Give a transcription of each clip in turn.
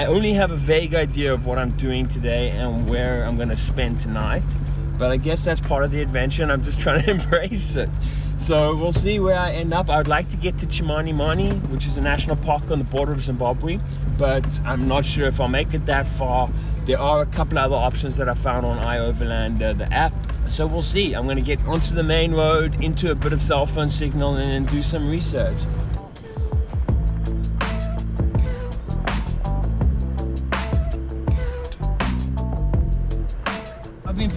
I only have a vague idea of what I'm doing today and where I'm gonna spend tonight. But I guess that's part of the adventure and I'm just trying to embrace it. So we'll see where I end up. I would like to get to Chimanimani, which is a national park on the border of Zimbabwe, but I'm not sure if I'll make it that far. There are a couple other options that I found on iOverland, uh, the app. So we'll see. I'm gonna get onto the main road, into a bit of cell phone signal and then do some research.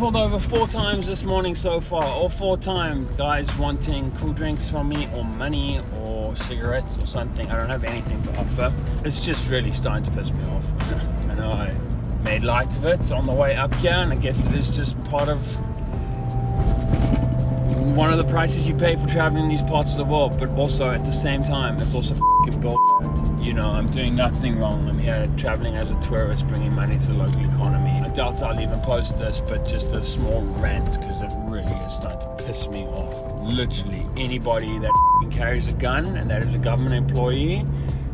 Pulled over four times this morning so far. All four times, guys wanting cool drinks from me, or money, or cigarettes, or something. I don't have anything to offer. It's just really starting to piss me off. I know I made light of it on the way up here, and I guess it is just part of one of the prices you pay for traveling in these parts of the world. But also at the same time, it's also fucking bullshit. You know, I'm doing nothing wrong. I'm here traveling as a tourist, bringing money to the local economy. I doubt I'll even post this, but just a small rant because it really is starting to piss me off. Literally, anybody that carries a gun and that is a government employee,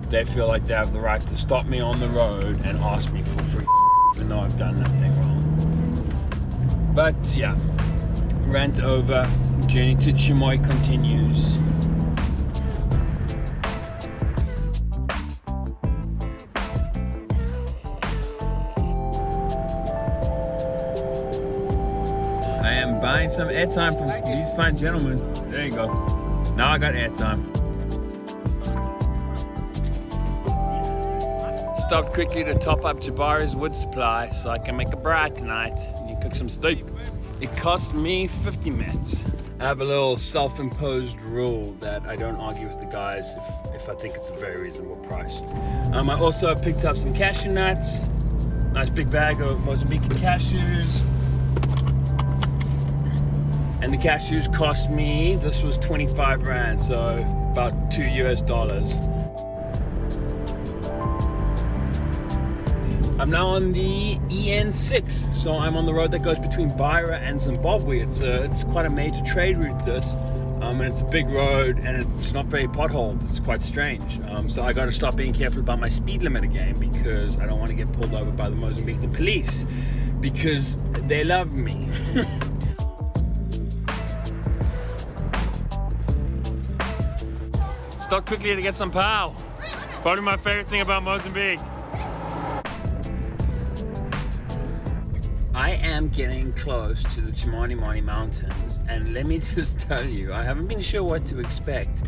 they feel like they have the right to stop me on the road and ask me for free, even though I've done nothing wrong. But yeah, rant over. Journey to Chimoio continues. I buying some airtime from these fine gentlemen. There you go. Now I got airtime. Stopped quickly to top up Jabari's wood supply so I can make a braai tonight. You cook some steak. It cost me 50 minutes. I have a little self-imposed rule that I don't argue with the guys if, if I think it's a very reasonable price. Um, I also picked up some cashew nuts, nice big bag of Mozambican cashews. And the cashews cost me, this was 25 rand, so about two US dollars. I'm now on the EN6, so I'm on the road that goes between Beira and Zimbabwe. It's a, it's quite a major trade route, this, um, and it's a big road, and it's not very potholed. It's quite strange. Um, so I got to stop being careful about my speed limit again because I don't want to get pulled over by the Mozambican police because they love me. Stop quickly to get some pow. Probably my favorite thing about Mozambique. I am getting close to the Chimani Chimanimani Mountains, and let me just tell you, I haven't been sure what to expect,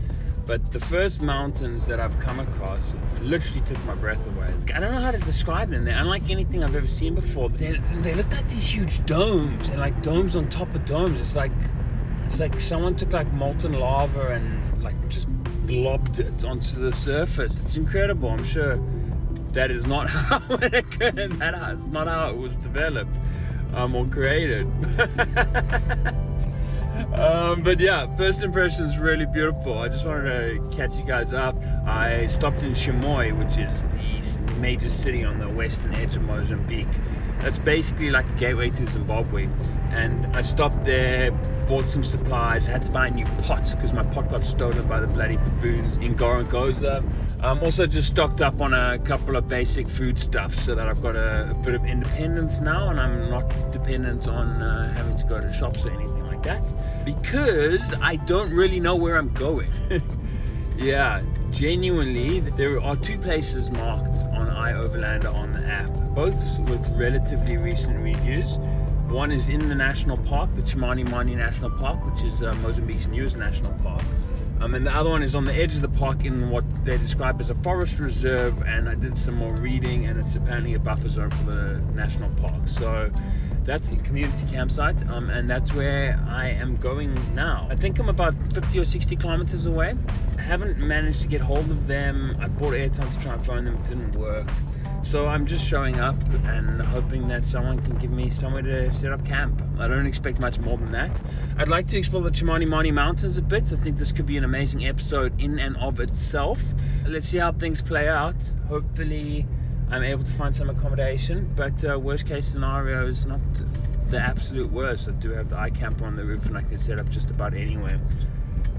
but the first mountains that I've come across literally took my breath away. I don't know how to describe them. They're unlike anything I've ever seen before. They, they look like these huge domes, and like domes on top of domes. It's like it's like someone took like molten lava and like just lobbed it onto the surface. It's incredible. I'm sure that is not how it occurred. That is not how it was developed um, or created. um, but yeah, first impression is really beautiful. I just wanted to catch you guys up. I stopped in Chimoio, which is the major city on the western edge of Mozambique. That's basically like a gateway to Zimbabwe. And I stopped there, bought some supplies, had to buy a new pot because my pot got stolen by the bloody baboons in Gorongosa. I'm also just stocked up on a couple of basic food stuff so that I've got a, a bit of independence now and I'm not dependent on uh, having to go to shops or anything like that because I don't really know where I'm going. yeah, genuinely, there are two places marked on iOverlander on the app, both with relatively recent reviews. One is in the national park, the Chimanimani National Park, which is uh, Mozambique's newest national park. Um, and the other one is on the edge of the park in what they describe as a forest reserve. And I did some more reading, and it's apparently a buffer zone for the national park. So that's a community campsite, um, and that's where I am going now. I think I'm about 50 or 60 kilometers away. I haven't managed to get hold of them. I bought airtime to try and phone them, it didn't work. So I'm just showing up and hoping that someone can give me somewhere to set up camp. I don't expect much more than that. I'd like to explore the Chimanimani Mountains a bit. I think this could be an amazing episode in and of itself. Let's see how things play out. Hopefully I'm able to find some accommodation, but uh, worst case scenario is not the absolute worst. I do have the iCamper on the roof and I can set up just about anywhere.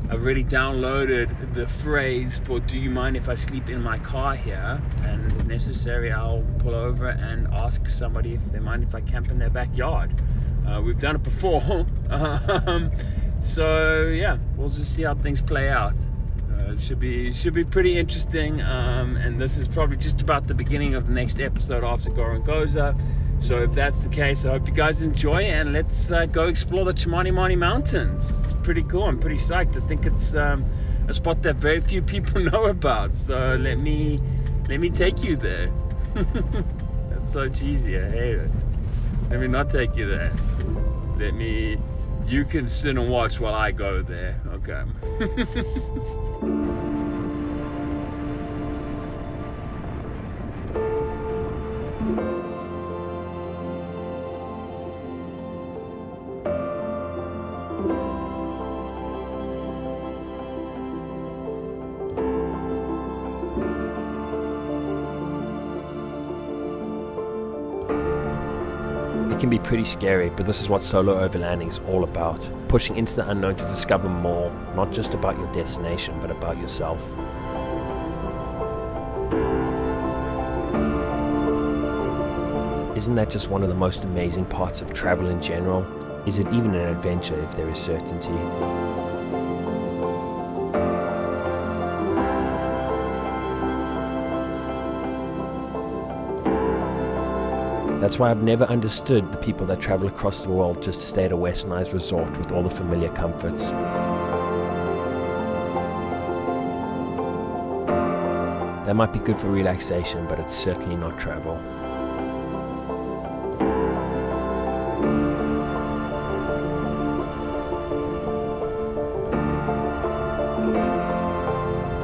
I've already downloaded the phrase for "Do you mind if I sleep in my car here?" And if necessary, I'll pull over and ask somebody if they mind if I camp in their backyard. Uh, we've done it before, um, so yeah, we'll just see how things play out. Uh, it should be should be pretty interesting, um, and this is probably just about the beginning of the next episode after Gorongosa. So if that's the case, I hope you guys enjoy and let's uh, go explore the Chimanimani Mountains. It's pretty cool. I'm pretty psyched. I think it's um, a spot that very few people know about. So let me let me take you there. that's so cheesy. I hate it. Let me not take you there. Let me. You can sit and watch while I go there. Okay. pretty scary, but this is what solo overlanding is all about. Pushing into the unknown to discover more, not just about your destination, but about yourself. Isn't that just one of the most amazing parts of travel in general? Is it even an adventure if there is certainty? That's why I've never understood the people that travel across the world just to stay at a westernized resort with all the familiar comforts. That might be good for relaxation, but it's certainly not travel.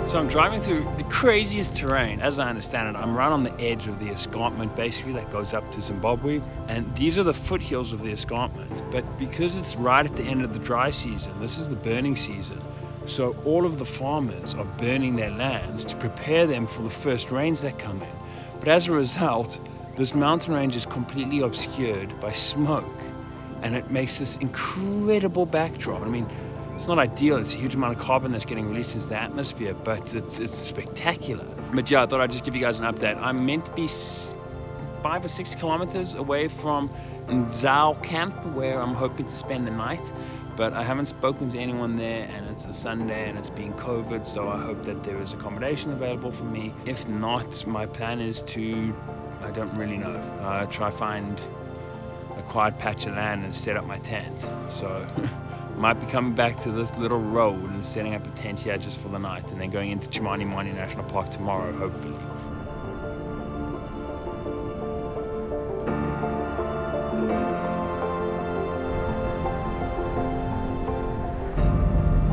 So I'm driving through the craziest terrain, as I understand it. I'm right on the edge of the escarpment, basically, that goes up to Zimbabwe. And these are the foothills of the escarpment. But because it's right at the end of the dry season, this is the burning season. So all of the farmers are burning their lands to prepare them for the first rains that come in. But as a result, this mountain range is completely obscured by smoke. And it makes this incredible backdrop. I mean, it's not ideal. It's a huge amount of carbon that's getting released into the atmosphere, but it's, it's spectacular. But yeah, I thought I'd just give you guys an update. I'm meant to be five or six kilometers away from Ndzou camp, where I'm hoping to spend the night. But I haven't spoken to anyone there, and it's a Sunday and it's been COVID, so I hope that there is accommodation available for me. If not, my plan is to, I don't really know, uh, try find a quiet patch of land and set up my tent. So. Might be coming back to this little road and setting up a tent here just for the night and then going into Chimanimani National Park tomorrow, hopefully.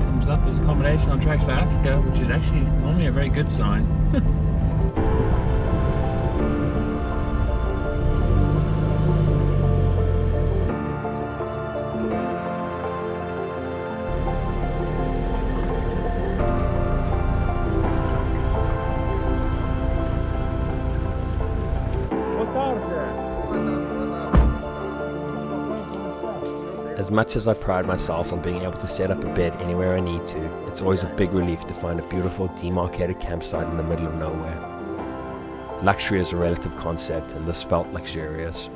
Comes up as accommodation on Tracks for Africa, which is actually normally a very good sign. much as I pride myself on being able to set up a bed anywhere I need to, it's always a big relief to find a beautiful demarcated campsite in the middle of nowhere. Luxury is a relative concept, and this felt luxurious.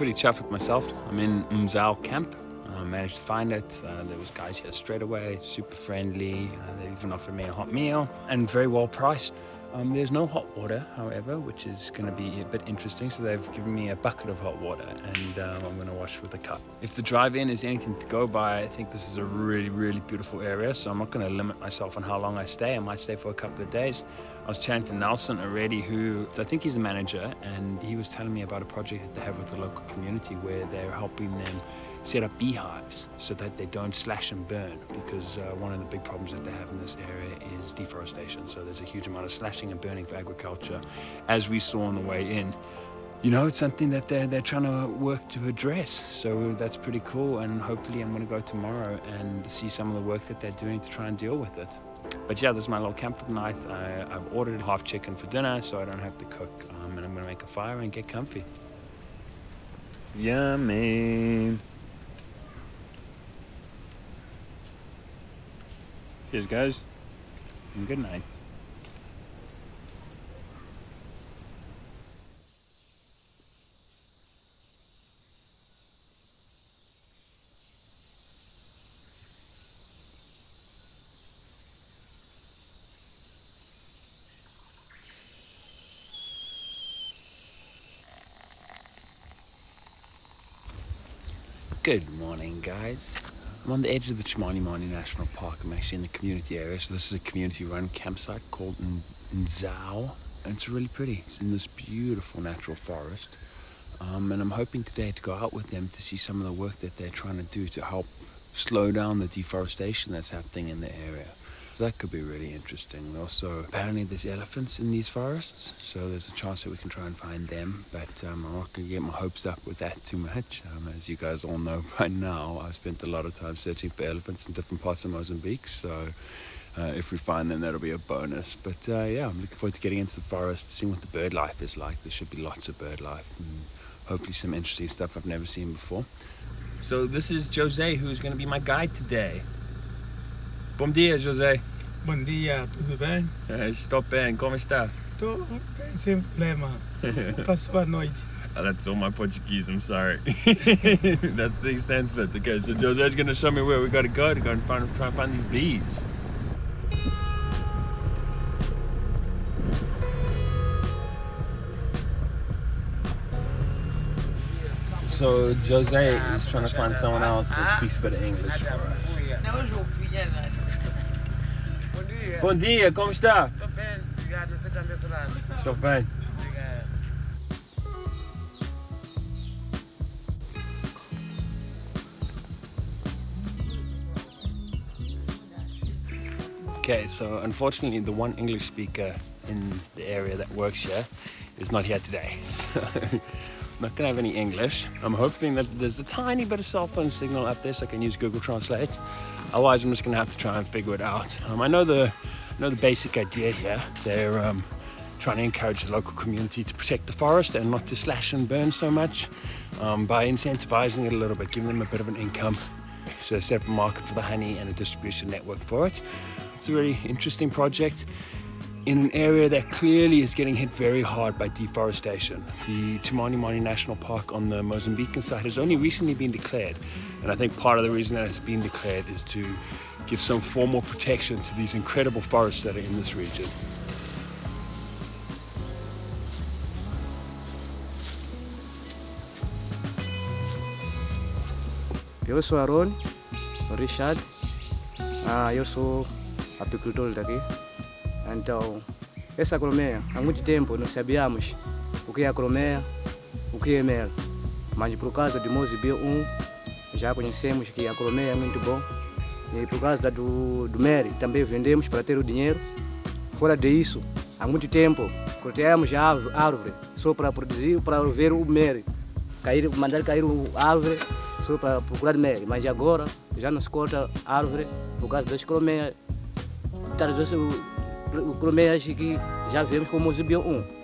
Pretty chuffed with myself. I'm in Ndzou camp. I managed to find it. Uh, there was guys here straight away, super friendly. Uh, they even offered me a hot meal and very well priced. Um, there's no hot water, however, which is going to be a bit interesting. So they've given me a bucket of hot water and um, I'm going to wash with a cup. If the drive-in is anything to go by, I think this is a really, really beautiful area. So I'm not going to limit myself on how long I stay. I might stay for a couple of days. I was chatting to Nelson already, who I think he's a manager, and he was telling me about a project that they have with the local community where they're helping them set up beehives so that they don't slash and burn because uh, one of the big problems that they have in this area is deforestation. So there's a huge amount of slashing and burning for agriculture, as we saw on the way in. You know, it's something that they're, they're trying to work to address. So that's pretty cool. And hopefully, I'm going to go tomorrow and see some of the work that they're doing to try and deal with it. But yeah, this is my little camp for the night. I, have ordered half chicken for dinner so I don't have to cook. Um, and I'm going to make a fire and get comfy. Yummy. Cheers, guys. And good night. Good morning, guys. I'm on the edge of the Chimanimani National Park. I'm actually in the community area. So this is a community-run campsite called Ndzou. And it's really pretty. It's in this beautiful natural forest. Um, and I'm hoping today to go out with them to see some of the work that they're trying to do to help slow down the deforestation that's happening in the area that could be really interesting. Also, apparently there's elephants in these forests, so there's a chance that we can try and find them, but um, I'm not going to get my hopes up with that too much. Um, as you guys all know by now, I've spent a lot of time searching for elephants in different parts of Mozambique, so uh, if we find them, that'll be a bonus. But uh, yeah, I'm looking forward to getting into the forest, seeing what the bird life is like. There should be lots of bird life, and hopefully some interesting stuff I've never seen before. So this is Jose, who's going to be my guide today. Bom dia, José. Bom dia, tudo bem? Estou bem, como está? Estou bem, sem problema. Passou a noite. Oh, that's all my Portuguese, I'm sorry. that's the extent of it. Okay, so Jose's going to show me where we got to go to go and find, try and find these bees. So Jose is trying to find someone else that speaks a bit of English for us. Bom dia, como está? Estou bem, obrigado. Você também, Solano? Estou bem. Obrigado. Okay, so unfortunately the one English speaker in the area that works here is not here today. So I'm not gonna have any English. I'm hoping that there's a tiny bit of cell phone signal up there so I can use Google Translate. Otherwise, I'm just gonna have to try and figure it out. Um, I know the I know the basic idea here. They're um, trying to encourage the local community to protect the forest and not to slash and burn so much um, by incentivizing it a little bit, giving them a bit of an income. So a separate market for the honey and a distribution network for it. It's a really interesting project in an area that clearly is getting hit very hard by deforestation. The Chimanimani National Park on the Mozambican side has only recently been declared. And I think part of the reason that it's been declared is to give some formal protection to these incredible forests that are in this region. Eu sou Aaron Richard, ah, eu sou apicultor daqui. Então, essa colmeia, há muito tempo nós sabíamos o que é a colmeia, o que é mel. Mas por causa de Mozibio 1, já conhecemos que a colmeia é muito bom. E por causa do, do MER, também vendemos para ter o dinheiro. Fora disso, há muito tempo, cortamos a árvore só para produzir, para ver o MER. Cair, mandar cair a árvore só para procurar MER. Mas agora já não se corta árvore por causa das colmeias. O colmeias que já vemos como Zibio 1.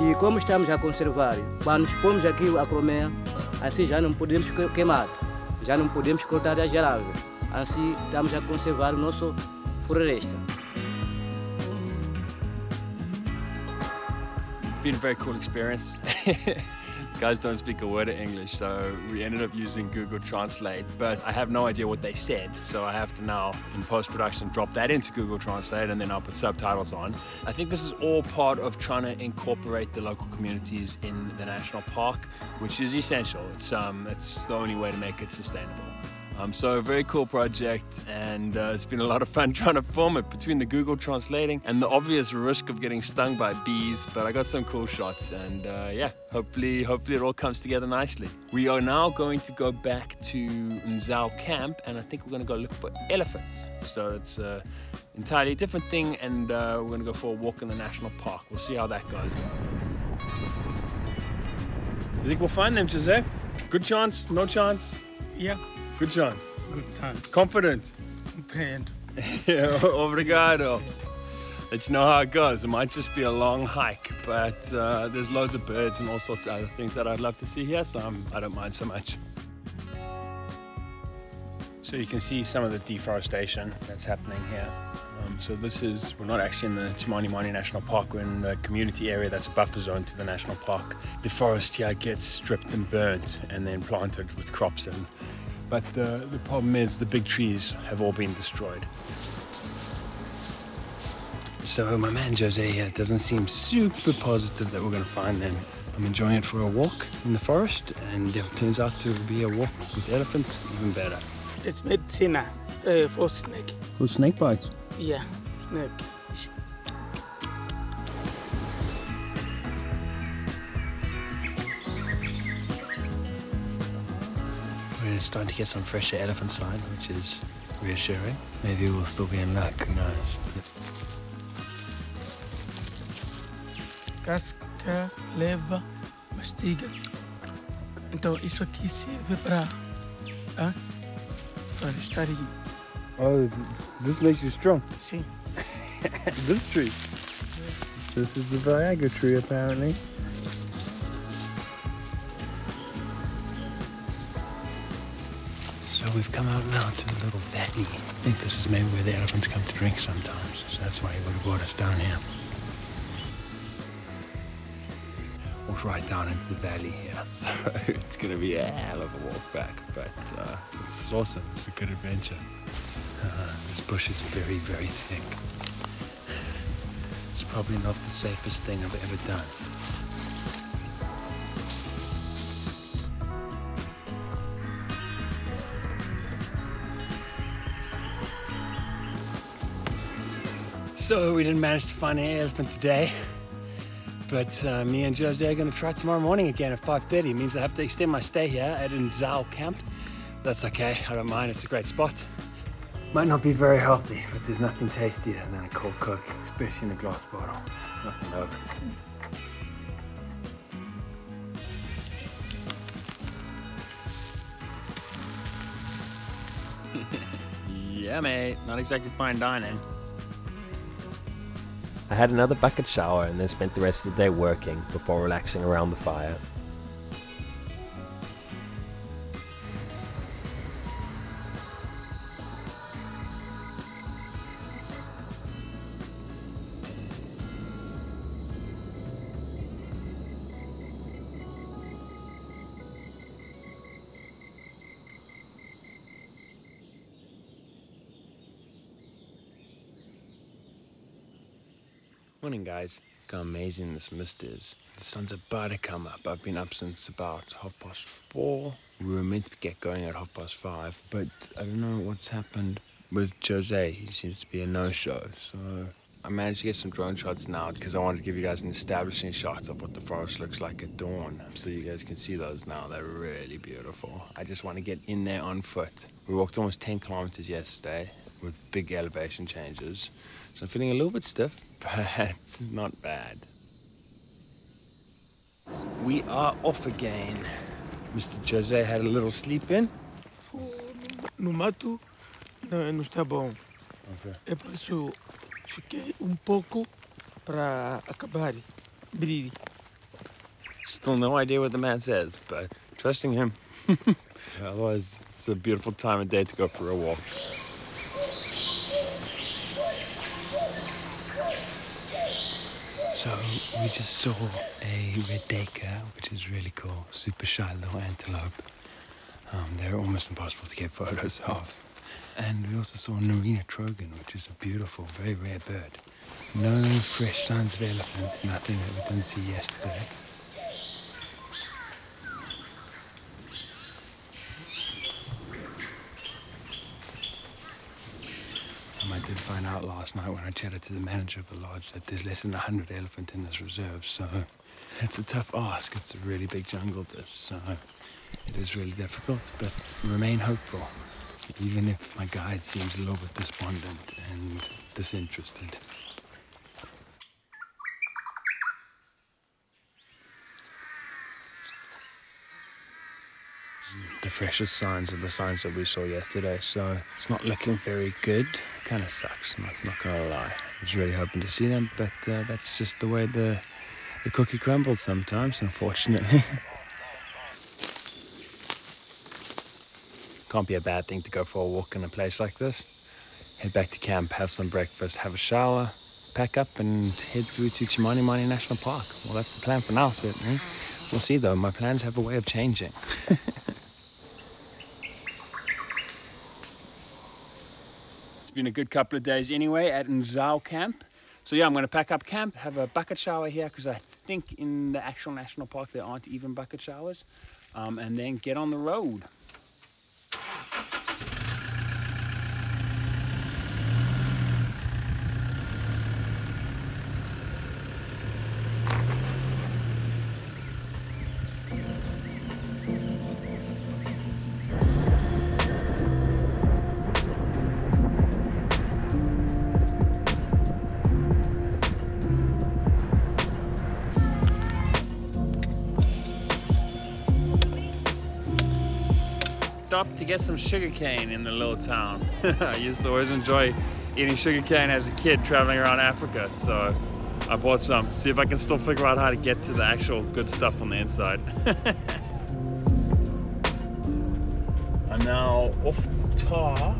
E como estamos a conservar, quando expomos aqui a colmeia, assim já não podemos queimar, já não podemos cortar as árvores. Assim estamos a conservar o nosso floresta. Been a very cool experience. guys don't speak a word of English, so we ended up using Google Translate. But I have no idea what they said, so I have to now, in post-production, drop that into Google Translate and then I'll put subtitles on. I think this is all part of trying to incorporate the local communities in the national park, which is essential. It's um, it's the only way to make it sustainable. Um, so a very cool project and uh, it's been a lot of fun trying to film it between the Google translating and the obvious risk of getting stung by bees but I got some cool shots and uh, yeah hopefully hopefully it all comes together nicely. We are now going to go back to Ndzou camp and I think we're going to go look for elephants so it's an entirely different thing and uh, we're going to go for a walk in the national park. We'll see how that goes. You think we'll find them, Jose? Good chance? No chance? Yeah, Good chance. good time. Confident. Compreendo. Yeah, Obrigado. Let you know how it goes. It might just be a long hike, but uh, there's loads of birds and all sorts of other things that I'd love to see here, so I'm, I don't mind so much. So you can see some of the deforestation that's happening here. Um, so this is, we're not actually in the Chimanimani National Park, we're in the community area that's a buffer zone to the national park. The forest here gets stripped and burnt and then planted with crops and but the, the problem is the big trees have all been destroyed. So my man Jose here doesn't seem super positive that we're going to find them. I'm enjoying it for a walk in the forest, and it turns out to be a walk with elephants, even better. It's medicine uh, for snake. For snake bites. Yeah, snake. We're starting to get some fresher elephant sign, which is reassuring. Maybe we'll still be in luck, who knows? Casca, leva, mastiga. Então isso aqui serve para ah, para estar aí. Oh, this makes you strong. Sim. this tree. This is the Viagra tree, apparently. We've come out now to the little valley. I think this is maybe where the elephants come to drink sometimes. So that's why he would have brought us down here. Walked right down into the valley here, so it's going to be a hell of a walk back. But uh, it's awesome. It's a good adventure. Uh, this bush is very, very thick. It's probably not the safest thing I've ever done. So we didn't manage to find an elephant today, but uh, me and Jose are going to try tomorrow morning again at 5:30. It means I have to extend my stay here at Ndzou camp. That's okay. I don't mind. It's a great spot. Might not be very healthy, but there's nothing tastier than a cold Coke, especially in a glass bottle. Nothing over. yeah, mate. Not exactly fine dining. I had another bucket shower and then spent the rest of the day working before relaxing around the fire. Guys. Look how amazing this mist is. The sun's about to come up. I've been up since about half past four. We were meant to get going at half past five, but I don't know what's happened with Jose. He seems to be a no-show, so I managed to get some drone shots now because I wanted to give you guys an establishing shot of what the forest looks like at dawn, so you guys can see those now. They're really beautiful. I just want to get in there on foot. We walked almost 10 kilometers yesterday with big elevation changes, so I'm feeling a little bit stiff, but it's not bad. We are off again. Mr. Jose had a little sleep in. For no mato não, não está bom. Okay. É por isso fiquei um pouco para acabar brilhe. Still no idea what the man says, but trusting him. Otherwise, it's a beautiful time of day to go for a walk. So we just saw a red duiker, which is really cool, super shy little antelope. Um, they're almost impossible to get photos of. And we also saw Narina trogon, which is a beautiful, very rare bird. No fresh signs of elephant, nothing that we didn't see yesterday. Did find out last night when I chatted to the manager of the lodge that there's less than 100 elephant in this reserve, so it's a tough ask. It's a really big jungle, this, so it is really difficult, but remain hopeful, even if my guide seems a little bit despondent and disinterested. the freshest signs of the signs that we saw yesterday. So it's not looking very good. Kind of sucks. Not not gonna lie. I was really hoping to see them, but uh, that's just the way the the cookie crumbles sometimes. Unfortunately. Can't be a bad thing to go for a walk in a place like this. Head back to camp, have some breakfast, have a shower, pack up, and head through to Chimanimani National Park. Well, that's the plan for now, certainly. We'll see though. My plans have a way of changing. been a good couple of days anyway at Ndzou camp. So yeah, I'm going to pack up camp, have a bucket shower here because I think in the actual national park there aren't even bucket showers, um, and then get on the road. Stopped to get some sugarcane in the little town. I used to always enjoy eating sugarcane as a kid traveling around Africa, so I bought some. See if I can still figure out how to get to the actual good stuff on the inside. I'm now off the tar,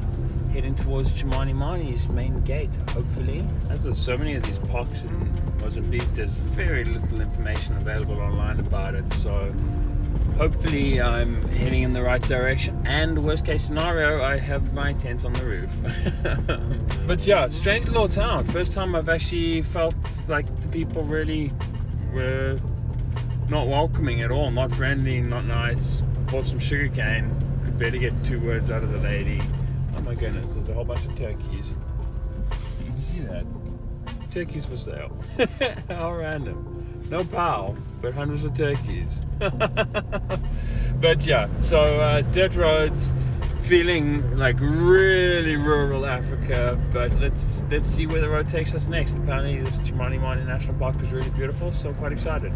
heading towards Chimanimani's main gate, hopefully. As with so many of these parks in Mozambique, there's very little information available online about it, so hopefully I'm heading in the right direction. And worst case scenario I have my tent on the roof. But yeah strange little town. First time I've actually felt like the people really were not welcoming at all not friendly not nice. Bought some sugar cane could barely get two words out of the lady. Oh my goodness there's a whole bunch of turkeys. You can see that. Turkeys for sale. How random no pow, but hundreds of turkeys. but yeah, so uh, dirt roads, feeling like really rural Africa. But let's let's see where the road takes us next. Apparently, this Chimanimani National Park is really beautiful, so I'm quite excited.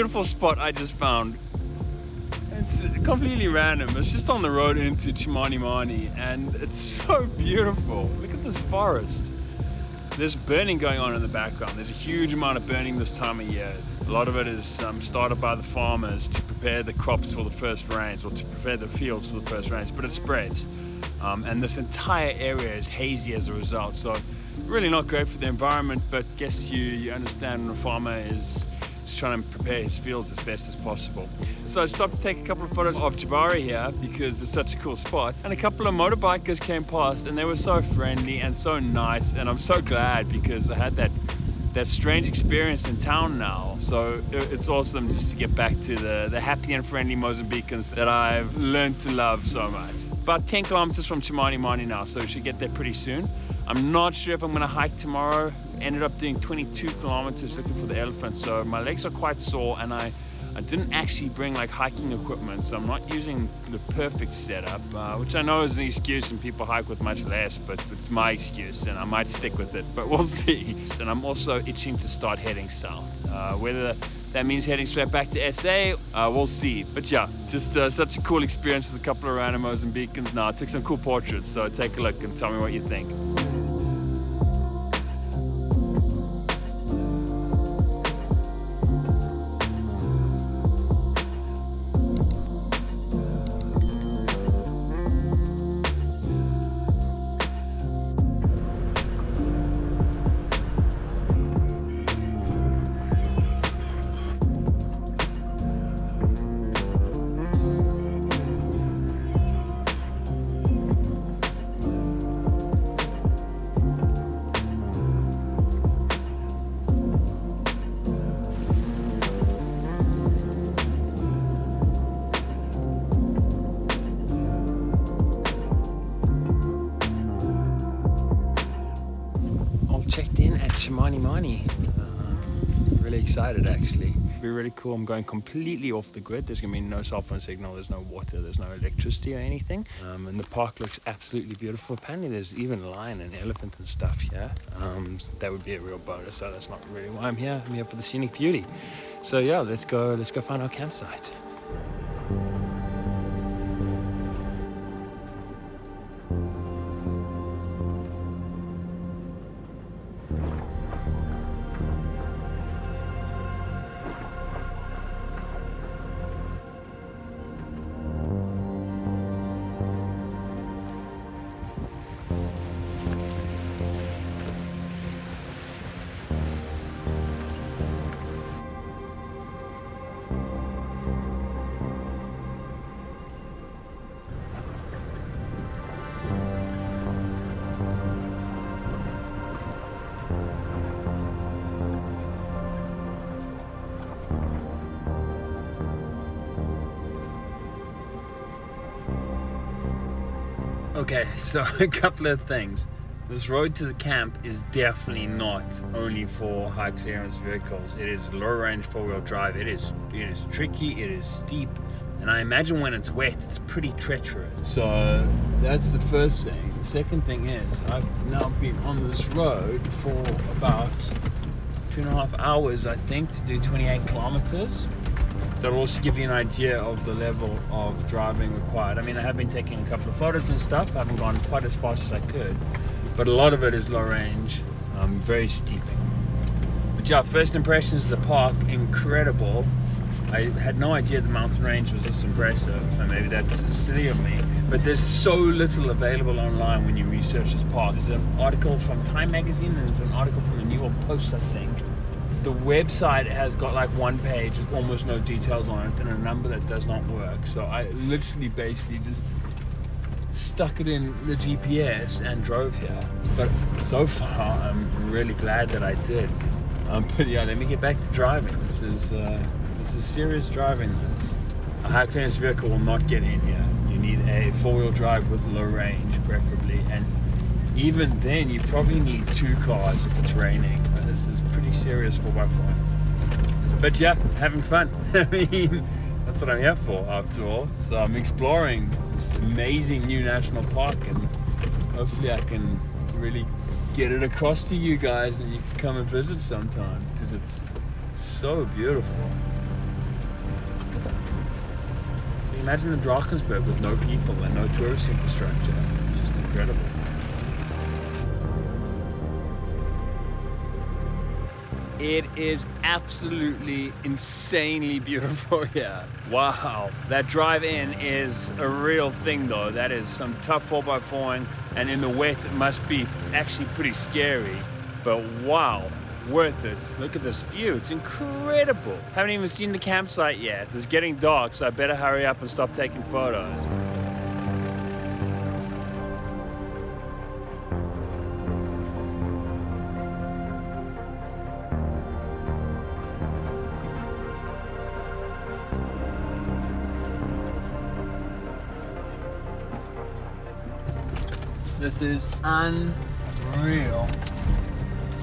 Beautiful spot I just found. It's completely random. It's just on the road into Chimanimani and it's so beautiful. Look at this forest. There's burning going on in the background. There's a huge amount of burning this time of year. A lot of it is um, started by the farmers to prepare the crops for the first rains or to prepare the fields for the first rains, but it spreads. Um, and this entire area is hazy as a result. So really not great for the environment, but guess you, you understand when a farmer is trying to prepare his fields as best as possible. So I stopped to take a couple of photos of Jabari here because it's such a cool spot. And a couple of motorbikers came past and they were so friendly and so nice. And I'm so glad because I had that that strange experience in town now. So it's awesome just to get back to the, the happy and friendly Mozambicans that I've learned to love so much. About 10 kilometers from Chimanimani now, so we should get there pretty soon. I'm not sure if I'm gonna hike tomorrow. Ended up doing 22 kilometers looking for the elephant, so my legs are quite sore and I, I didn't actually bring like hiking equipment, so I'm not using the perfect setup, uh, which I know is an excuse and people hike with much less, but it's my excuse and I might stick with it, but we'll see. And I'm also itching to start heading south. Uh, whether that means heading straight back to SA. Uh, we'll see. But yeah, just uh, such a cool experience with a couple of randomos and beacons Now, I took some cool portraits, so take a look and tell me what you think. Uh, really excited actually. Be really cool. I'm going completely off the grid. There's gonna be no cell phone signal. There's no water. There's no electricity or anything. Um, and the park looks absolutely beautiful. Apparently, there's even lion and elephant and stuff here. Um, that would be a real bonus. So that's not really why I'm here. I'm here for the scenic beauty. So yeah, let's go. Let's go find our campsite. Okay, so a couple of things. This road to the camp is definitely not only for high clearance vehicles. It is low range four wheel drive. It is it is tricky, it is steep, and I imagine when it's wet, it's pretty treacherous. So that's the first thing. The second thing is I've now been on this road for about two and a half hours, I think, to do 28 kilometers. That'll also give you an idea of the level of driving required. I mean, I have been taking a couple of photos and stuff. I haven't gone quite as fast as I could, but a lot of it is low range, um, very steeping. But yeah, first impressions of the park, incredible. I had no idea the mountain range was this impressive, and maybe that's silly of me. But there's so little available online when you research this park. There's an article from Time Magazine, and there's an article from the New York Post, I think the website has got like one page with almost no details on it and a number that does not work. So I literally basically just stuck it in the GPS and drove here. But so far, I'm really glad that I did. Um, but yeah, let me get back to driving. This is uh, this is serious driving. This a high clearance vehicle will not get in here. You need a four wheel drive with low range, preferably, and even then, you probably need two cars if it's raining pretty serious 4x4. But yeah, having fun. I mean, that's what I'm here for after all. So I'm exploring this amazing new national park and hopefully I can really get it across to you guys and you can come and visit sometime because it's so beautiful. Imagine the Drakensberg with no people and no tourist infrastructure. It's just incredible. It is absolutely insanely beautiful here. Wow, that drive in is a real thing though. That is some tough 4x4ing and in the wet it must be actually pretty scary. But wow, worth it. Look at this view, it's incredible. Haven't even seen the campsite yet. It's getting dark so I better hurry up and stop taking photos. This is unreal.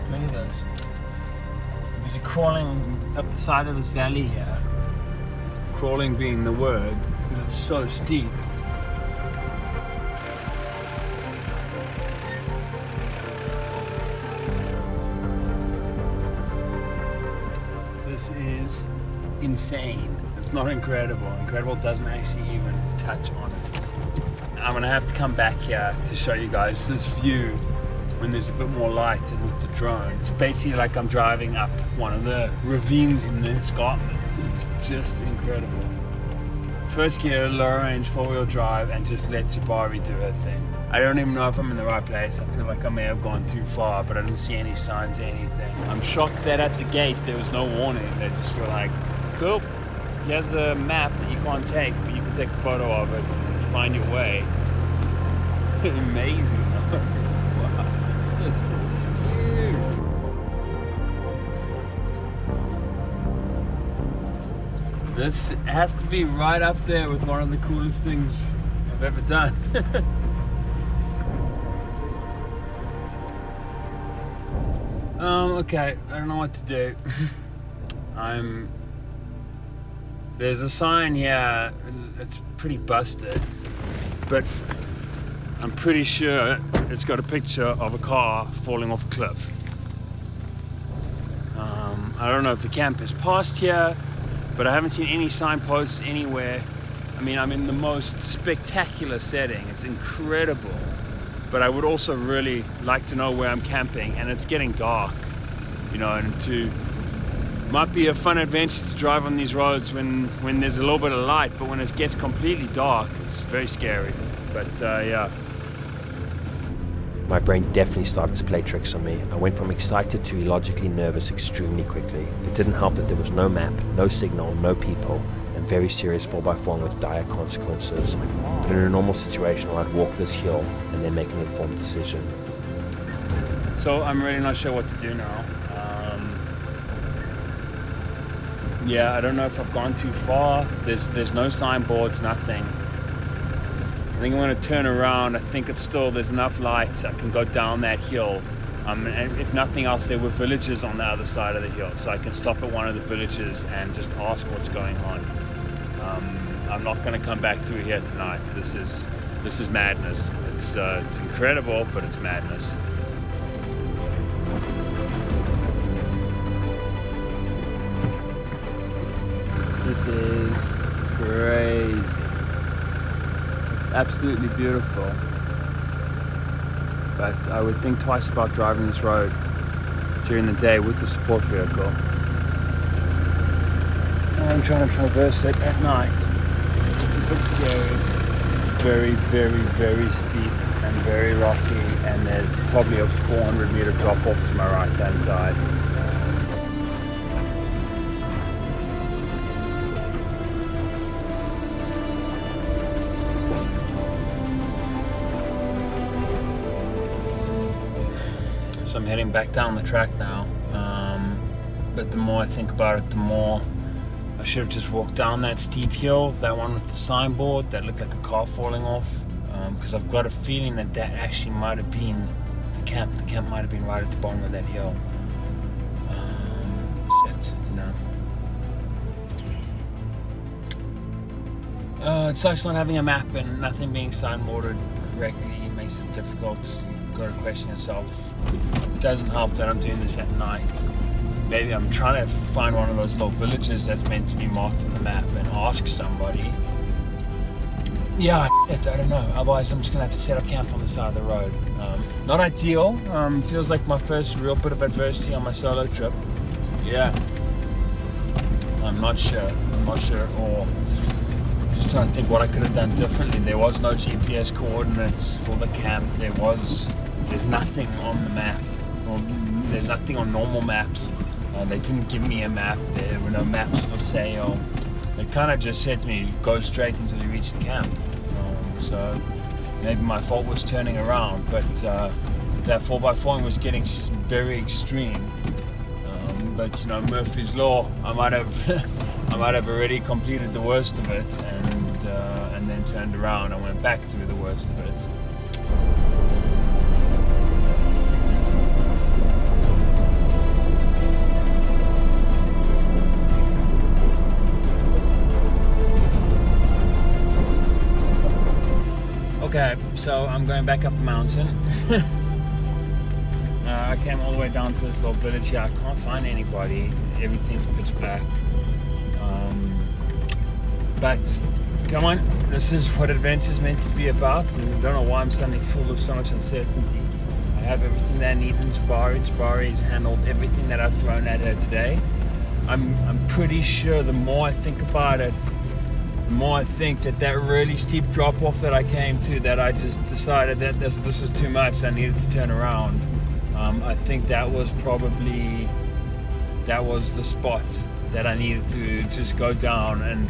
Look at this. We're crawling up the side of this valley here. Crawling being the word, because it's so steep. This is insane. It's not incredible. Incredible doesn't actually even touch on it. I'm gonna have to come back here to show you guys this view when there's a bit more light and with the drone. It's basically like I'm driving up one of the ravines in the escarpment. It's just incredible. First gear, low range, four wheel drive, and just let Jabari do her thing. I don't even know if I'm in the right place. I feel like I may have gone too far, but I didn't see any signs or anything. I'm shocked that at the gate there was no warning. They just were like, cool, here's a map that you can't take, but you can take a photo of it find your way. Amazing. wow. This. This has to be right up there with one of the coolest things I've ever done. Um, okay, I don't know what to do. I'm. There's a sign here, it's pretty busted, but I'm pretty sure it's got a picture of a car falling off a cliff. Um, I don't know if the camp is past here, but I haven't seen any signposts anywhere. I mean, I'm in the most spectacular setting, it's incredible but I would also really like to know where I'm camping and it's getting dark you know and to might be a fun adventure to drive on these roads when when there's a little bit of light but when it gets completely dark it's very scary but uh, yeah My brain definitely started to play tricks on me. I went from excited to illogically nervous extremely quickly. It didn't help that there was no map, no signal, no people, and very serious 4x4 with dire consequences. But in a normal situation, I'd walk this hill and then make an informed decision. so I'm really not sure what to do now um, yeah I don't know if I've gone too far there's there's no signboards nothing I think I'm to turn around. I think it's still there's enough lights I can go down that hill. Um, and if nothing else, there were villages on the other side of the hill, so I can stop at one of the villages and just ask what's going on. Um, I'm not going to come back through here tonight. This is this is madness. It's uh, it's incredible, but it's madness. Is crazy. It's absolutely beautiful. But I would think twice about driving this road during the day with the support vehicle. I'm trying to traverse it at night. It's a bit scary. It's very, very, very steep and very rocky and there's probably a 400 meter drop off to my right hand side. Heading back down the track now. Um, but the more I think about it, the more I should have just walked down that steep hill, that one with the signboard that looked like a car falling off. Because I've got a feeling that that actually might have been the camp. The camp might have been right at the bottom of that hill. Um, shit, no. Uh, it sucks not having a map and nothing being signboarded correctly makes it difficult. You've got to question yourself. Doesn't help that I'm doing this at night. Maybe I'm trying to find one of those little villages that's meant to be marked on the map and ask somebody. Yeah, shit, I don't know. Otherwise, I'm just gonna have to set up camp on the side of the road. Um, not ideal. Um, feels like my first real bit of adversity on my solo trip. Yeah. I'm not sure. I'm not sure at all. Just trying to think what I could have done differently. There was no GPS coordinates for the camp. There was. There's nothing on the map. There's nothing on normal maps. Uh, they didn't give me a map. There were no maps for sale. They kind of just said to me, "Go straight until you reach the camp." Um, so maybe my fault was turning around, but uh, that 4x4 was getting very extreme. Um, but you know Murphy's law. I might have, I might have already completed the worst of it, and uh, and then turned around and went back through the worst of it. Okay, so I'm going back up the mountain. uh, I came all the way down to this little village here. I can't find anybody. Everything's pitch black. Um, but come on, this is what adventure's meant to be about. And I don't know why I'm suddenly full of so much uncertainty. I have everything that I need in Jabari. Jabari's handled everything that I've thrown at her today. I'm, I'm pretty sure the more I think about it, I think that that really steep drop off that I came to, that I just decided that this, this was too much, I needed to turn around. Um, I think that was probably that was the spot that I needed to just go down and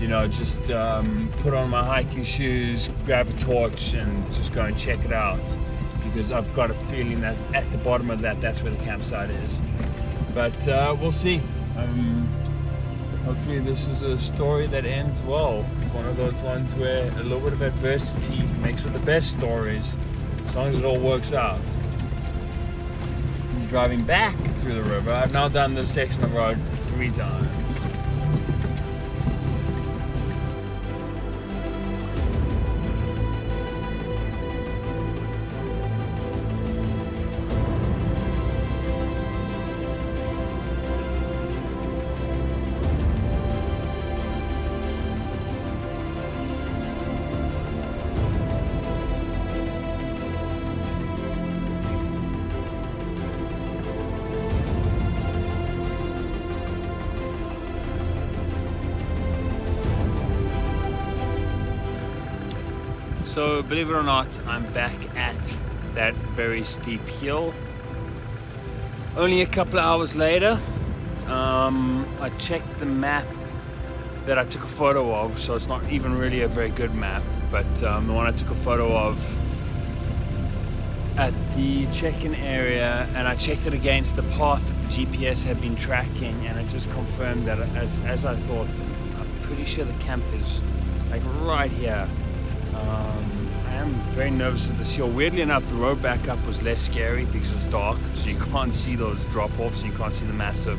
you know just um, put on my hiking shoes, grab a torch, and just go and check it out because I've got a feeling that at the bottom of that, that's where the campsite is. But uh, we'll see. Um, hopefully this is a story that ends well. It's one of those ones where a little bit of adversity makes for the best stories, as long as it all works out. Hmm. driving back through the river. I've now done this section of road three times. So, believe it or not, I'm back at that very steep hill. Only a couple of hours later, um, I checked the map that I took a photo of, so it's not even really a very good map, but um, the one I took a photo of at the check-in area, and I checked it against the path that the GPS had been tracking, and it just confirmed that as, as I thought, I'm pretty sure the camp is like right here. Um, I am very nervous with this hill. Weirdly enough, the road back up was less scary because it's dark, so you can't see those drop-offs, you can't see the massive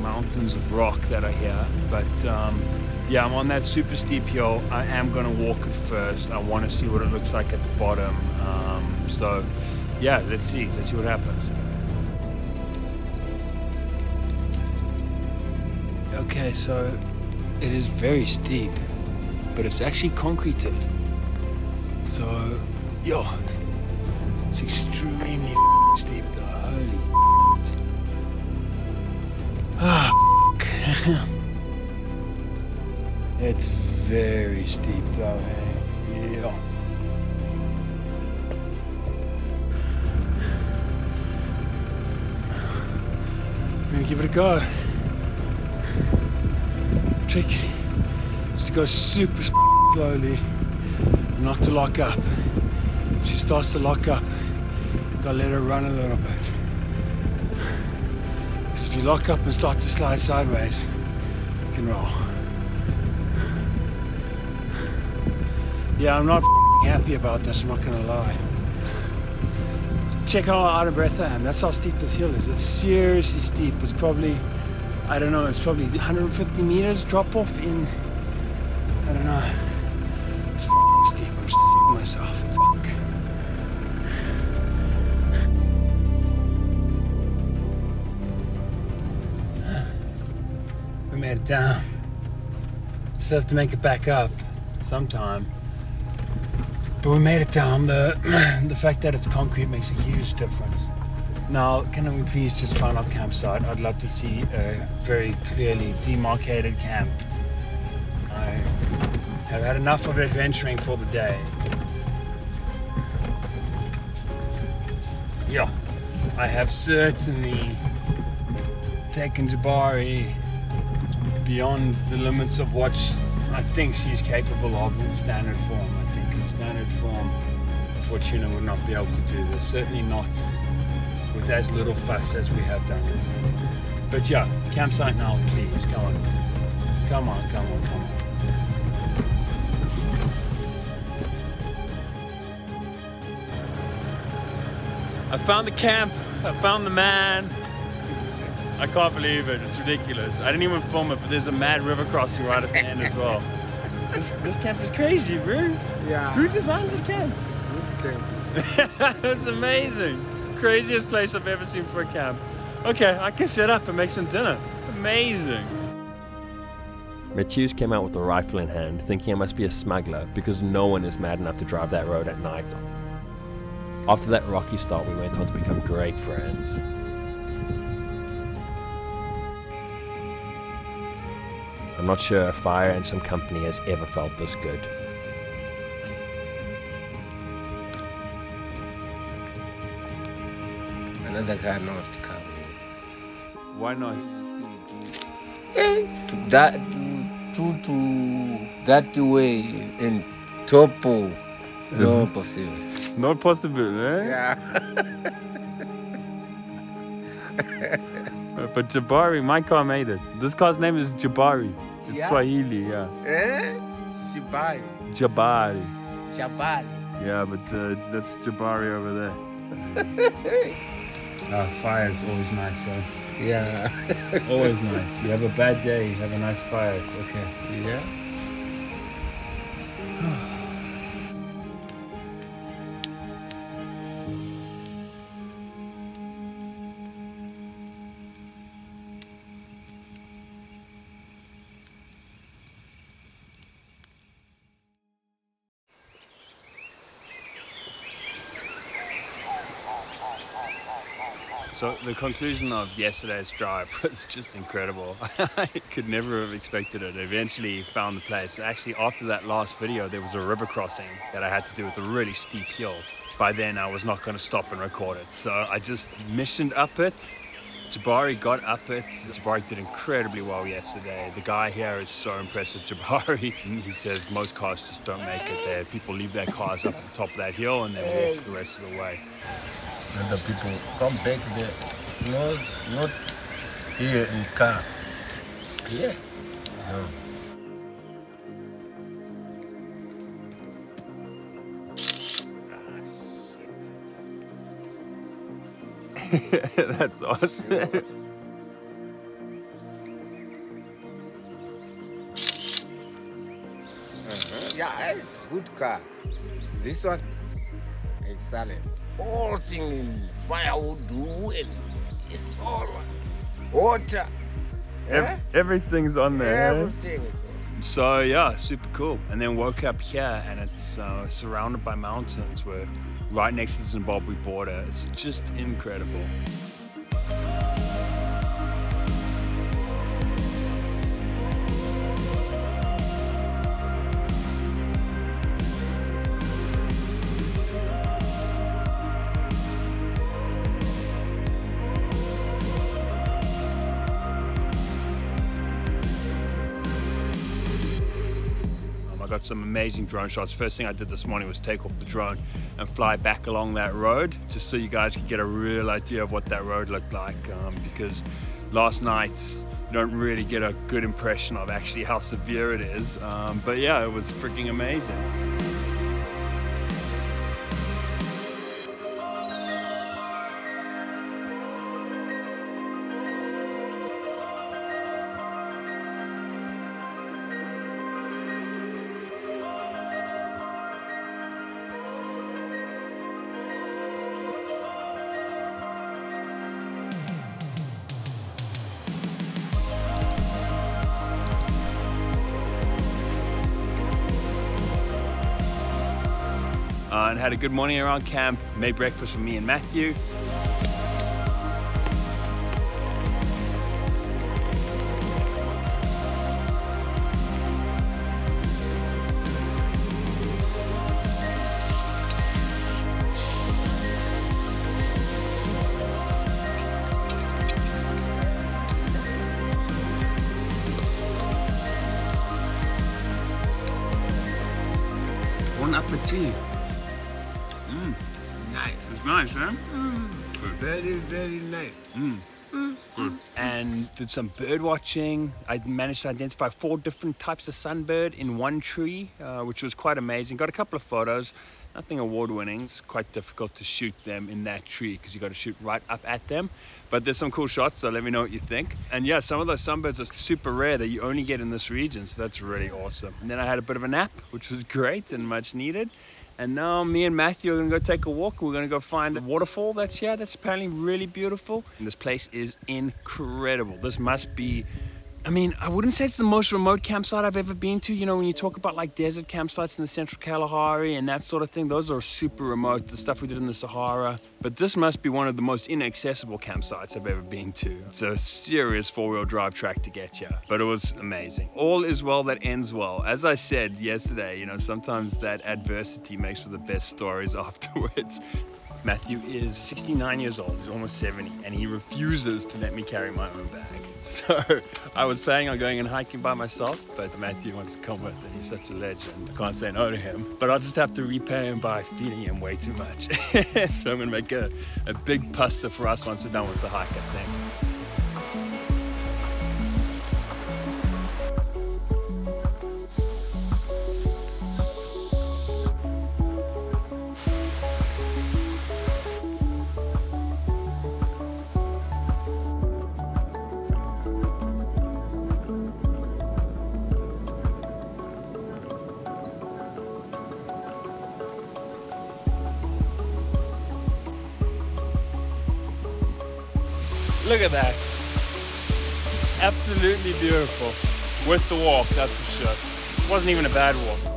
mountains of rock that are here. But um, yeah, I'm on that super steep hill. I am going to walk it first. I want to see what it looks like at the bottom. Um, so yeah, let's see. Let's see what happens. Okay, so it is very steep but it's actually concreted. So, yo, it's extremely steep though. Holy Ah, it's very steep though. Hey? Yeah. I'm gonna give it a go. Tricky to go super slowly, not to lock up. She starts to lock up, gotta let her run a little bit. Because if you lock up and start to slide sideways, you can roll. Yeah, I'm not happy about this, I'm not gonna lie. Check how out of breath I am. That's how steep this hill is. It's seriously steep. It's probably, I don't know, it's probably 150 meters drop off in I don't know. It's steep. I'm shitting myself. Fuck. We made it down. Still have to make it back up sometime. But we made it down. The the fact that it's concrete makes a huge difference. Now, can we please just find our campsite? I'd love to see a very clearly demarcated camp I've had enough of adventuring for the day. Yeah, I have certainly taken Jabari beyond the limits of what I think she's capable of in standard form. I think in standard form, Fortuner would not be able to do this. Certainly not with as little fuss as we have done it. But yeah, campsite now, please. Come on. Come on, come on, come on. I found the camp. I found the man. I can't believe it. It's ridiculous. I didn't even film it, but there's a mad river crossing right at the end as well. This, this camp is crazy, bro. Yeah. Who designed this camp? That's amazing. Craziest place I've ever seen for a camp. Okay, I can set up and make some dinner. Amazing. Matthews came out with a rifle in hand, thinking I must be a smuggler because no one is mad enough to drive that road at night. After that rocky start, we went on to become great friends. I'm not sure a fire and some company has ever felt this good. Another guy not come. Why not? Eh, to that, to, to that way in Topo, no possible. Not possible, eh? Yeah. But Jabari, my car made it. This car's name is Jabari. It's Yeah? Swahili, yeah. Eh? Shibai. Jabari. Shabal. Yeah, but uh, that's Jabari over there. Uh, fire is always nice, so Yeah. always nice. You have a bad day, you have a nice fire, it's okay. yeah. The conclusion of yesterday's drive was just incredible. I could never have expected it. I Eventually found the place. Actually, after that last video, there was a river crossing that I had to do with a really steep hill. By then, I was not going to stop and record it. So I just missioned up it. Jabari got up it. Jabari did incredibly well yesterday. The guy here is so impressed with Jabari. He says most cars just don't make it there. People leave their cars up at the top of that hill and then walk the rest of the way. And the people come back there. No, not here in car. Yeah. No. That's awesome. Uh-huh. Yeah, it's good car. This one, excellent. All thing in firewood, wood, it's all water. Yeah? Everything's on there. Everything is on. So yeah, super cool. And then woke up here and it's uh, surrounded by mountains. We're right next to the Zimbabwe border. It's just incredible. Some amazing drone shots. First thing I did this morning was take off the drone and fly back along that road just so you guys could get a real idea of what that road looked like um, because last night you don't really get a good impression of actually how severe it is. Um, but yeah, it was freaking amazing. Uh, and had a good morning around camp. Made breakfast for me and Matthew. Some bird watching. I managed to identify four different types of sunbird in one tree, uh, which was quite amazing. Got a couple of photos, nothing award winning. It's quite difficult to shoot them in that tree because you got to shoot right up at them. But there's some cool shots, so let me know what you think. And yeah, some of those sunbirds are super rare that you only get in this region, so that's really awesome. And then I had a bit of a nap, which was great and much needed. And now me and Matthew are gonna go take a walk. We're gonna go find a waterfall that's here that's apparently really beautiful. And this place is incredible. This must be, I mean, I wouldn't say it's the most remote campsite I've ever been to. You know, when you talk about like desert campsites in the central Kalahari and that sort of thing, those are super remote, the stuff we did in the Sahara. But this must be one of the most inaccessible campsites I've ever been to. It's a serious four-wheel drive track to get here, but it was amazing. All is well that ends well. As I said yesterday, you know, sometimes that adversity makes for the best stories afterwards. Matthew is 69 years old, he's almost 70, and he refuses to let me carry my own bag. So I was planning on going and hiking by myself, but Matthew wants to come with, and he's such a legend. I can't say no to him, but I'll just have to repay him by feeding him way too much. so I'm gonna make a, a big pasta for us once we're done with the hike, I think. That. Absolutely beautiful. With the walk, that's for sure. Wasn't even a bad walk.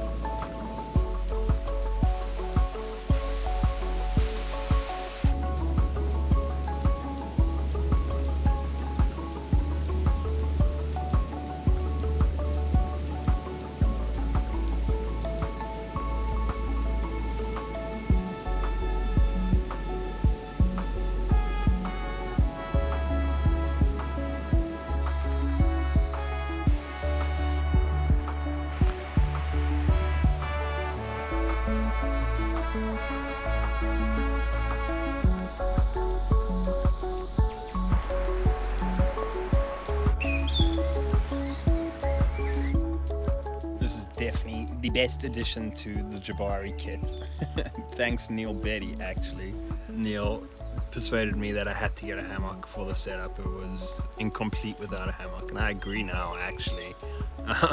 Best addition to the Jabari kit. Thanks Neil Betty actually. Neil persuaded me that I had to get a hammock for the setup. It was incomplete without a hammock and I agree now actually.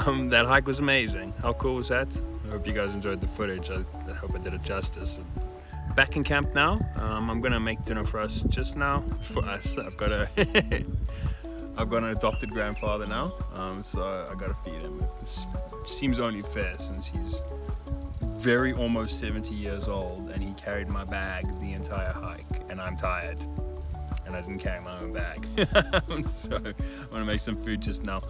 Um, that hike was amazing. How cool was that? I hope you guys enjoyed the footage. I, I hope I did it justice. Back in camp now. Um, I'm gonna make dinner for us just now. For us. I've got a I've got an adopted grandfather now, um, so I gotta feed him. It seems only fair since he's very almost 70 years old and he carried my bag the entire hike and I'm tired and I didn't carry my own bag. so I'm gonna make some food just now.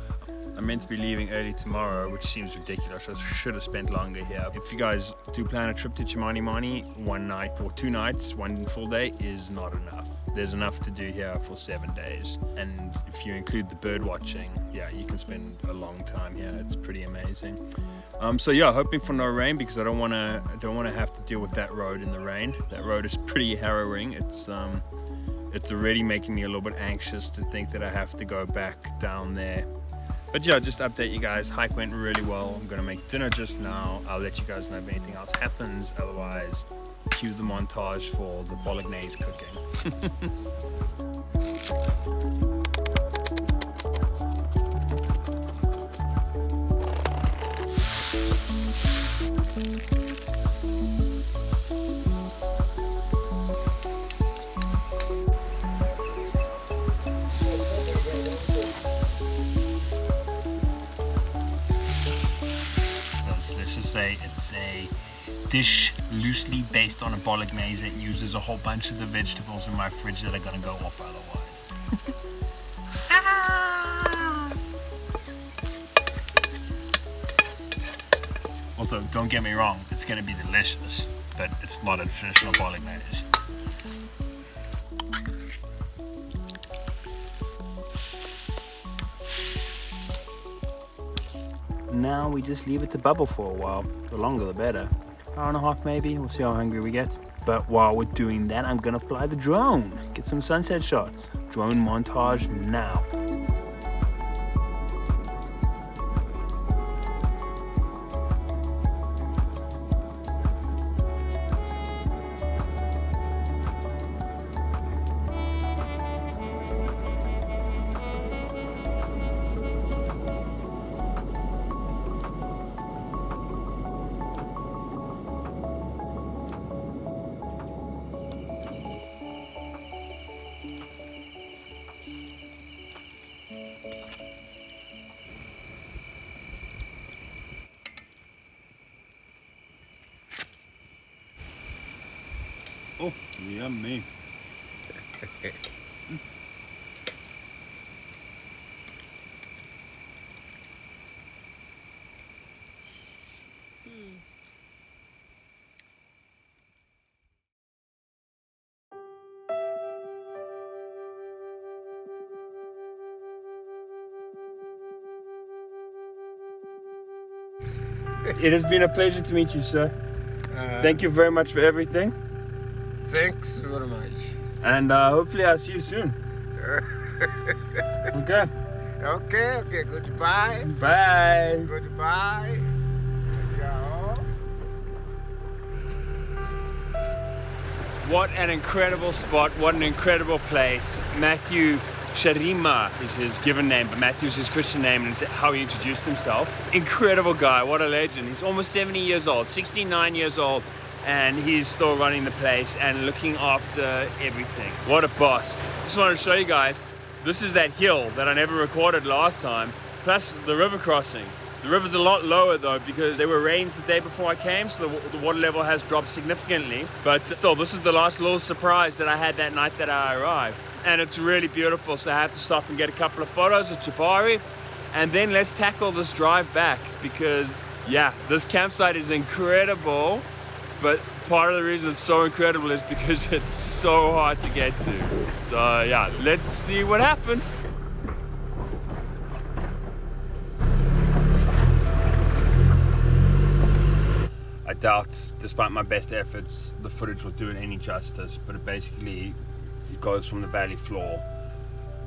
I'm meant to be leaving early tomorrow, which seems ridiculous. I should have spent longer here. If you guys do plan a trip to Chimanimani, one night or two nights, one full day is not enough. There's enough to do here for seven days. And if you include the bird watching, yeah, you can spend a long time here. It's pretty amazing. Um, so yeah, hoping for no rain because I don't want to. I don't want to have to deal with that road in the rain. That road is pretty harrowing. It's um, it's already making me a little bit anxious to think that I have to go back down there but yeah, just update you guys. Hike went really well. I'm gonna make dinner just now. I'll let you guys know if anything else happens. Otherwise, cue the montage for the bolognese cooking. say it's a dish loosely based on a bolognese. It uses a whole bunch of the vegetables in my fridge that are gonna go off otherwise. also, don't get me wrong, it's gonna be delicious, but it's not a traditional bolognese. now we just leave it to bubble for a while. The longer the better. Hour and a half maybe, we'll see how hungry we get. But while we're doing that, I'm gonna fly the drone. Get some sunset shots. Drone montage now. It has been a pleasure to meet you, sir. Uh, Thank you very much for everything. Thanks very much. And uh, hopefully I'll see you soon. Okay. Okay, okay, goodbye. Bye. Goodbye. What an incredible spot. What an incredible place. Matthew Sharima is his given name, but Matthew's his Christian name and it's how he introduced himself. Incredible guy. What a legend. He's almost 70 years old, 69 years old, and he's still running the place and looking after everything. What a boss. Just wanted to show you guys this is that hill that I never recorded last time, plus the river crossing. The river's a lot lower though because there were rains the day before I came, so the, the, water level has dropped significantly. But still, this is the last little surprise that I had that night that I arrived. And it's really beautiful, so I have to stop and get a couple of photos with Jabari. And then let's tackle this drive back because, yeah, this campsite is incredible. But part of the reason it's so incredible is because it's so hard to get to. So, yeah, let's see what happens. I doubt, despite my best efforts, the footage will do it any justice, but it basically goes from the valley floor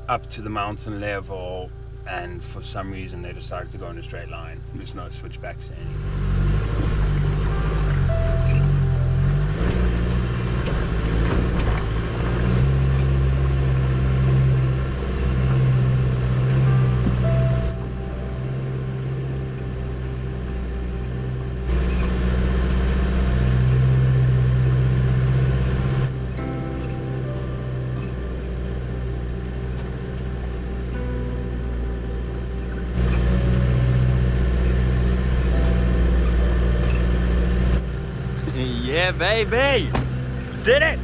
up to the mountain level, and for some reason they decided to go in a straight line. There's no switchbacks or anything. Baby! Did it!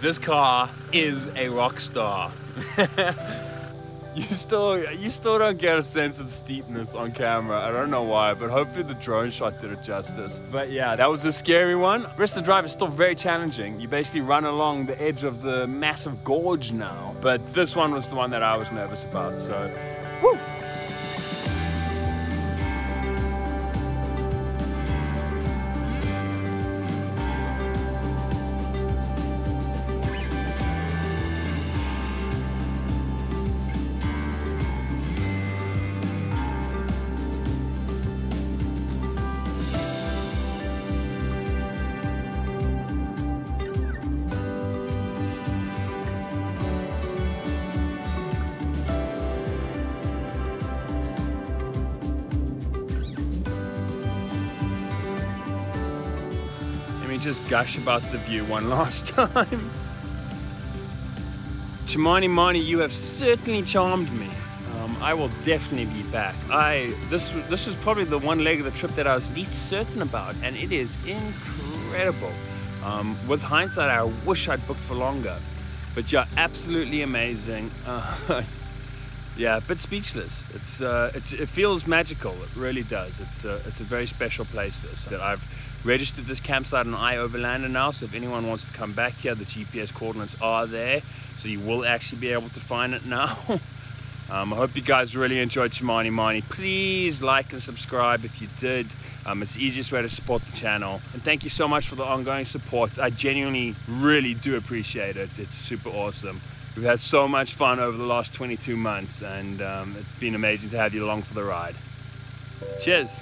This car is a rock star. you still you still don't get a sense of steepness on camera. I don't know why, but hopefully the drone shot did it justice. But yeah, that was a scary one. Rest of the drive is still very challenging. You basically run along the edge of the massive gorge now. But this one was the one that I was nervous about, so woo! Gush about the view one last time. Chimanimani, you have certainly charmed me. Um, I will definitely be back. I this this was probably the one leg of the trip that I was least certain about, and it is incredible. Um, with hindsight, I wish I'd booked for longer, but you're absolutely amazing. Uh, yeah, but speechless. It's uh, it, it, feels magical. It really does. It's a, it's a very special place. This that I've registered this campsite on iOverlander now. So if anyone wants to come back here, the GPS coordinates are there. So you will actually be able to find it now. um, I hope you guys really enjoyed Chimanimani. Please like and subscribe if you did. Um, it's the easiest way to support the channel. And thank you so much for the ongoing support. I genuinely really do appreciate it. It's super awesome. We've had so much fun over the last 22 months and um, it's been amazing to have you along for the ride. Cheers.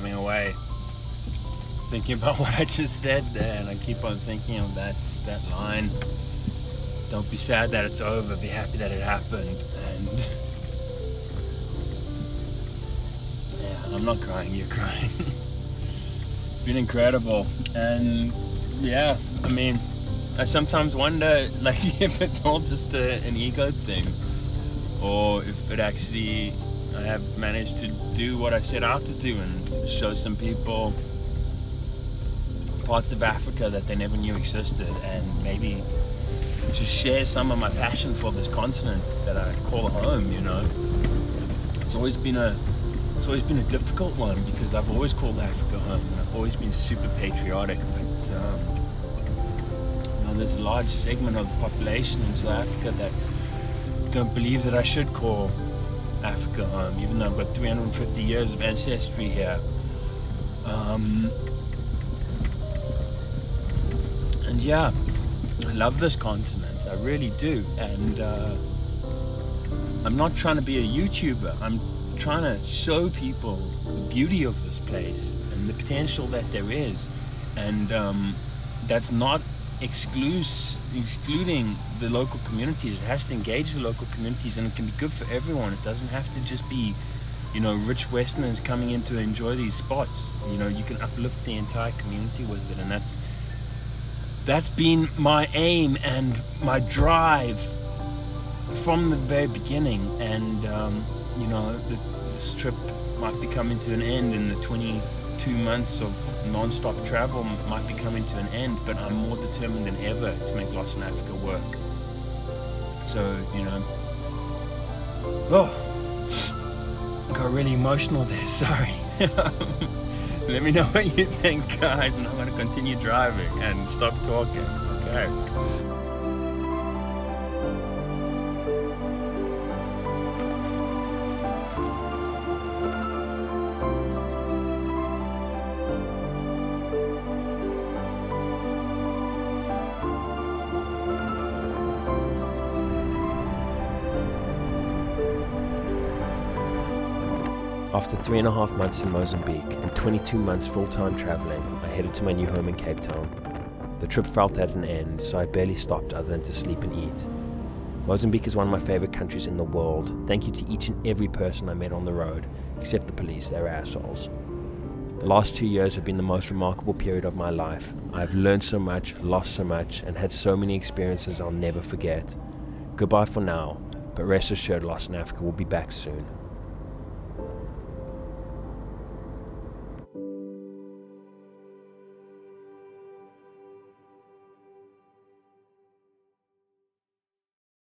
Driving away. Thinking about what I just said there and I keep on thinking of that that line. Don't be sad that it's over be happy that it happened and yeah I'm not crying you're crying. It's been incredible and yeah I mean I sometimes wonder like if it's all just a, an ego thing or if it actually I have managed to do what I set out to do and show some people parts of Africa that they never knew existed and maybe just share some of my passion for this continent that I call home, you know. It's always been a it's always been a difficult one because I've always called Africa home and I've always been super patriotic but um, you know, there's a large segment of the population in South Africa that don't believe that I should call Africa home, even though I've got 350 years of ancestry here. Um, and yeah, I love this continent, I really do. And uh, I'm not trying to be a YouTuber, I'm trying to show people the beauty of this place and the potential that there is. And um, that's not exclusive excluding the local communities. It has to engage the local communities, and it can be good for everyone. It doesn't have to just be, you know, rich Westerners coming in to enjoy these spots. You know, you can uplift the entire community with it, and that's that's been my aim and my drive from the very beginning. And um, you know, the, this trip might be coming to an end in the 22 months of non-stop travel might be coming to an end, but I'm more determined than ever to make Lost in Africa work. So, you know, oh, got really emotional there, sorry. Let me know what you think, guys, and I'm going to continue driving and stop talking. Okay. Three and a half months in Mozambique and 22 months full time traveling, I headed to my new home in Cape Town. The trip felt at an end, so I barely stopped other than to sleep and eat. Mozambique is one of my favorite countries in the world. Thank you to each and every person I met on the road, except the police, they're assholes. The last two years have been the most remarkable period of my life. I've learned so much, lost so much, and had so many experiences I'll never forget. Goodbye for now, but rest assured Lost in Africa will be back soon.